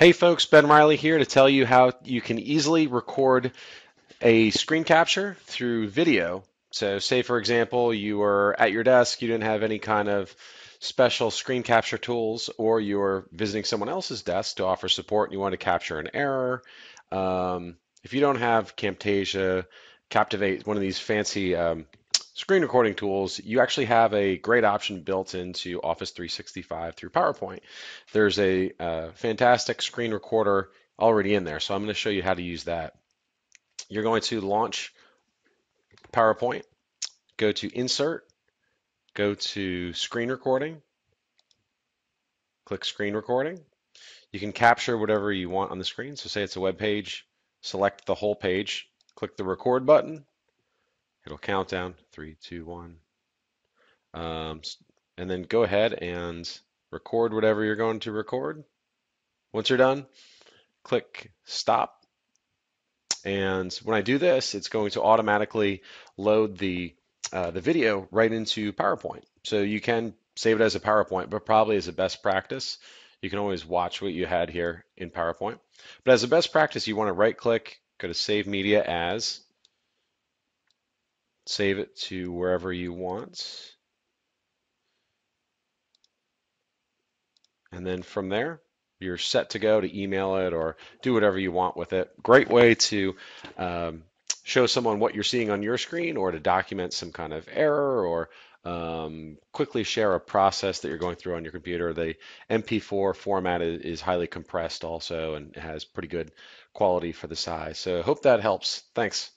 Hey folks, Ben Riley here to tell you how you can easily record a screen capture through video. So say for example, you were at your desk, you didn't have any kind of special screen capture tools, or you were visiting someone else's desk to offer support and you want to capture an error. Um, if you don't have Camtasia, Captivate, one of these fancy um, screen recording tools, you actually have a great option built into Office 365 through PowerPoint. There's a uh, fantastic screen recorder already in there, so I'm going to show you how to use that. You're going to launch PowerPoint, go to Insert, go to Screen Recording, click Screen Recording. You can capture whatever you want on the screen. So say it's a web page, select the whole page, click the record button, It'll count down three, two, one. Um, and then go ahead and record whatever you're going to record. Once you're done, click stop. And when I do this, it's going to automatically load the uh, the video right into PowerPoint. So you can save it as a PowerPoint, but probably as a best practice, you can always watch what you had here in PowerPoint. But as a best practice, you want to right click, go to Save Media As, save it to wherever you want. And then from there, you're set to go to email it or do whatever you want with it. Great way to um, show someone what you're seeing on your screen or to document some kind of error or um, quickly share a process that you're going through on your computer. The MP4 format is, is highly compressed also and has pretty good quality for the size. So hope that helps. Thanks.